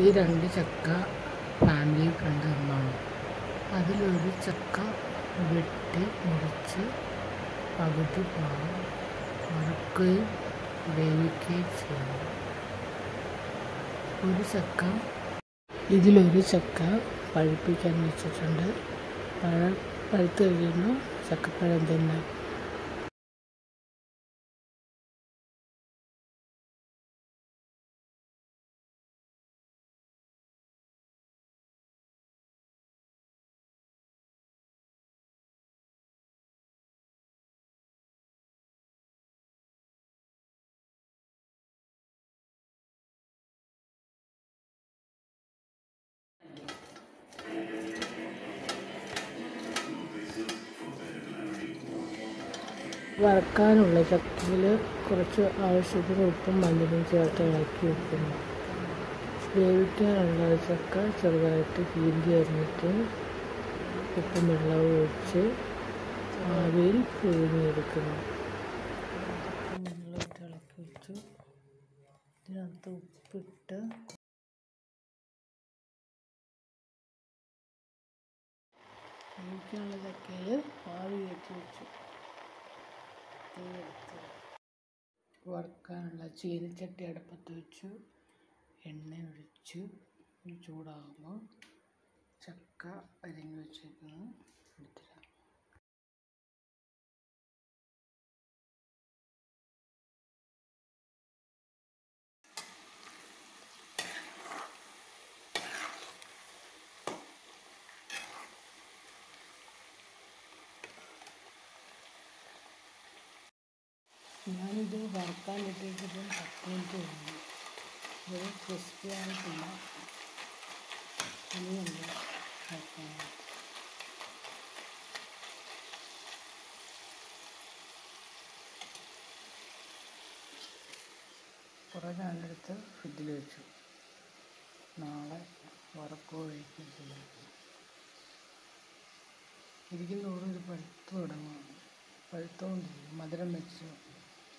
ഈ രണ്ട് ചക്ക ഫാമിലി ഫ്രണ്ട് ഒന്നാണ് അതിലൊരു ചക്ക വെട്ടി മുറിച്ച് പകുതി പാകം വറുക്കുകയും വേവിക്കുകയും ചെയ്യുന്നു ഒരു ചക്ക ഇതിലൊരു ചക്ക പഴുപ്പിക്കാൻ വെച്ചിട്ടുണ്ട്. പഴം പഴുത്ത് കഴിയുമ്പോൾ ചക്കപ്പഴം തിന്നാം. വറക്കാനുള്ള ചട്ടിയിൽ കുറച്ച് ആവശ്യത്തിന് ഉപ്പും മഞ്ഞളും ചേർത്ത് ഇളക്കി വെക്കുന്നു വേവിക്കാനുള്ള ചക്ക ചെറുതായിട്ട് കീന്തി അരിഞ്ഞിട്ട് ഉപ്പും വെള്ളവും ഒഴിച്ച് ആവിയിൽ പുഴുങ്ങിയെടുക്കുന്നു. വെള്ളമിട്ട് ഇളക്കി വെച്ചു. ഇതിനകത്ത് ഉപ്പിട്ട് വേവിക്കാനുള്ള ചക്കയിൽ ആവി കയറ്റി വെച്ചു. തീയെടുത്ത് വറുക്കാനുള്ള ചീനച്ചട്ടി അടുപ്പത്ത് വെച്ചു. എണ്ണ ഒഴിച്ചു ചൂടാകുമ്പോൾ ചക്ക അരിഞ്ഞു വെച്ചേക്കുന്നു. എടുത്തിടാം ഞാനിത് വറുക്കാൻ ഇട്ടിട്ട് പത്ത് മിനിറ്റ് കഴിഞ്ഞു. ഇത് ക്രിസ്പി ആയിട്ടില്ല. ഇനിയുണ്ട് വറുക്കാൻ? കുറേ നാളെടുത്ത് ഫ്രിഡ്ജിൽ വെച്ചു. നാളെ വറക്കോ കഴിക്കും ചെയ്യാം. ഒരു പഴുത്ത് തുടങ്ങുകയാണ് പഴുത്തോണ്ടിരിക്കും. മധുരം വെച്ചു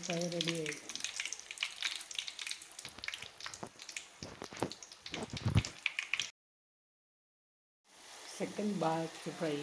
ഫ്രൈ റെഡിയായി second batch fry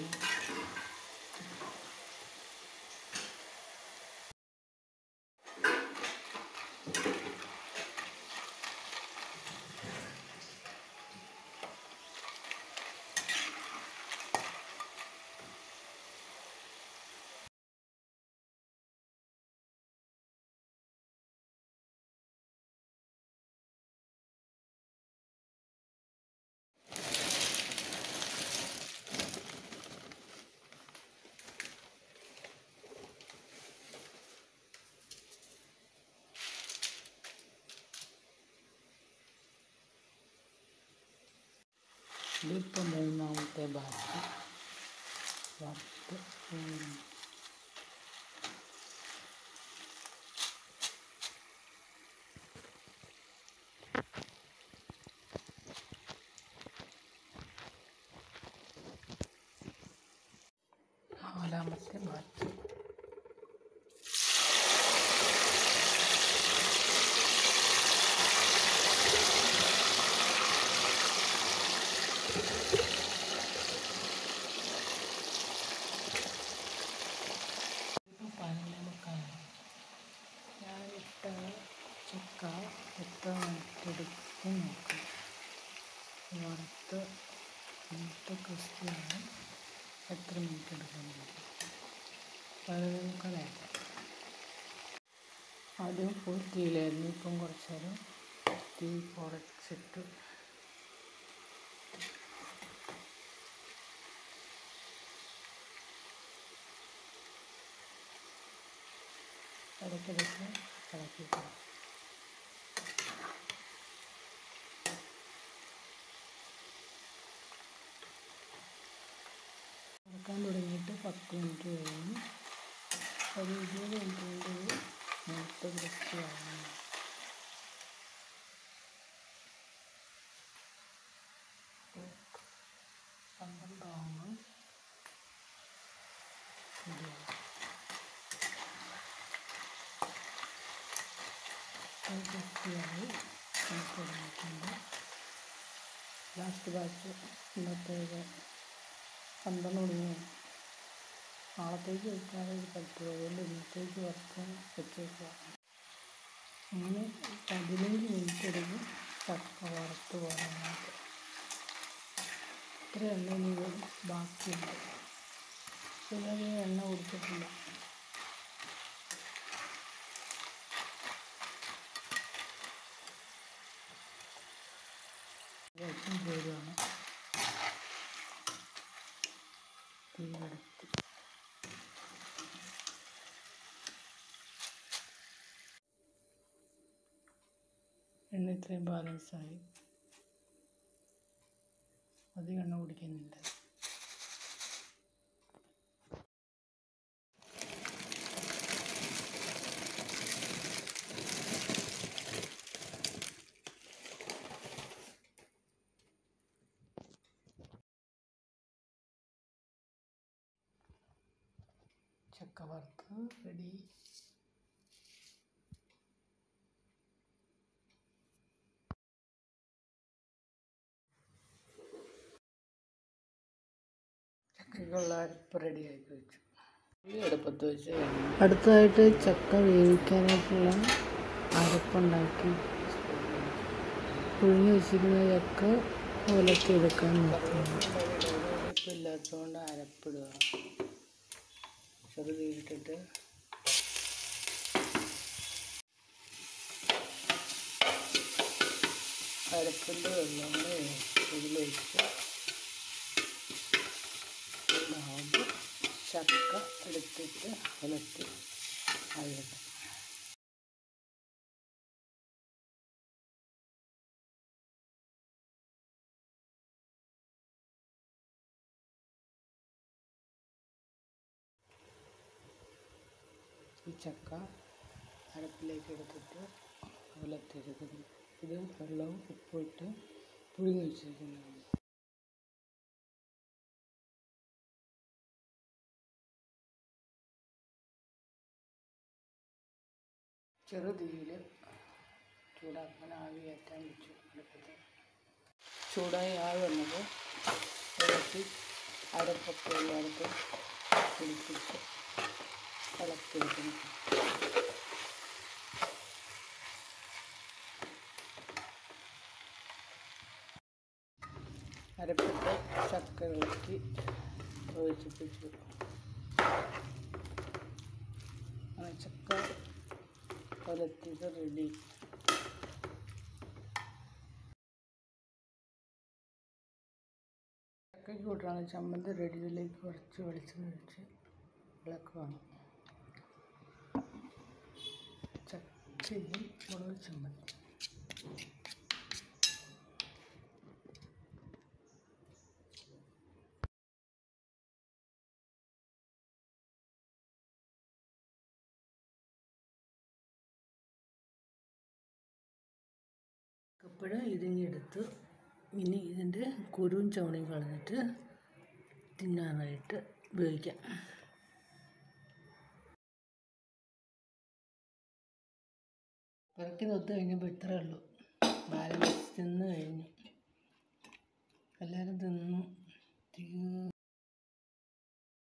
liipa muunnaute batti vatte uunni ಅವಲ ಮತ್ತು ಬಾತು പലതും കളയാം ആദ്യം ഫുൾ തീയിലായിരുന്നു ഇപ്പം കുറച്ച് നേരം തീ കുറച്ചിട്ട് ഇടയ്ക്കിടയ്ക്ക് ഇളക്കി കൊടുക്കും തുടങ്ങിയിട്ട് പത്ത് മിനിറ്റ് കഴിഞ്ഞു. കൊണ്ട് ഇത് മൂത്ത് വൃത്തിയാണ് അത് വൃത്തിയായി നമുക്ക് തുടങ്ങിയിട്ടുണ്ട് ലാസ്റ്റ് ബാച്ച് ഇന്നത്തേത് പന്ത്രണ്ട് മണിയായി നാളത്തേക്ക് വെച്ചാൽ ഇത് പറ്റുള്ളൂ അതുകൊണ്ട് ഇന്നത്തേക്ക് വറുത്ത് വെച്ചേക്കുക അങ്ങനെ പതിനഞ്ച് മിനിറ്റ് എടുക്കും ചക്ക വറുത്ത് പോകാനായിട്ട് ഇത്രയല്ല ഇനി ബാക്കിയുണ്ട് ചിലത് എണ്ണ കുടിച്ചിട്ടില്ല. എണ്ണ ഇത്രയും ബാലൻസായി. അധികം എണ്ണ കുടിക്കുന്നില്ല. ചക്ക വറുത്ത് റെഡി അരപ്പ് റെഡിയാക്കി വെച്ചു. ഉള്ളി അടുപ്പത്ത് വെച്ച് അടുത്തതായിട്ട് ചക്ക വേവിക്കാനായിട്ടുള്ള അരപ്പുണ്ടാക്കി. പുഴുങ്ങി വെച്ചിരുന്ന ചക്ക ഉലത്തിയെടുക്കാൻ നോക്കുന്നു. ഇല്ലാത്തതുകൊണ്ട് അരപ്പിടുക. ചെറുതീരിട്ടിട്ട് അരപ്പിന്റെ വെള്ളം ഇതിലൊഴിച്ച് ചക്ക എടുത്തിട്ട് ഉലത്തി അഴകണം ഈ ചക്ക അരപ്പിലേക്ക് എടുത്തിട്ട് ഉലത്തിയെടുക്കുന്നു ഇത് വെള്ളവും ഉപ്പും ഇട്ട് പുഴുങ്ങി വെച്ചിരിക്കുന്നതാണ്. ചെറുതീയിൽ ചൂടാക്കാൻ ആവി കയറ്റാൻ വെച്ചു. അടുപ്പത്ത് ചൂടായി ആവി വന്നപ്പോൾ ഇളക്കി അരപ്പൊക്കെ എല്ലായിടത്തും പിടിപ്പിച്ച് ഇളക്കിയെടുക്കുന്നു അരപ്പിട്ട് ചക്ക ഇളക്കി ഒഴിച്ചിപ്പിച്ചു ചക്ക കൊലത്തിയത് റെഡി. ചക്കയ്ക്ക് കൂട്ടാണ് ചമ്മന്തി റെഡിയിലേക്ക് കുറച്ച് വെളിച്ചെണ്ണ ഒഴിച്ച് ഇളക്കുവാണ് ചക്കയും മുളക് ചമ്മന്തി. അപ്പോൾ ഇതിങ്ങി എടുത്ത് ഇനി ഇതിന്റെ കുരുവും ചവണയും കളഞ്ഞിട്ട് തിന്നാനായിട്ട് ഉപയോഗിക്കാം. ഇറക്കി നൊത്ത് കഴിഞ്ഞപ്പോൾ ഇത്രേ ഉള്ളൂ. ബാലൻസ് തിന്ന് കഴിഞ്ഞു. എല്ലാവരും തിന്നു.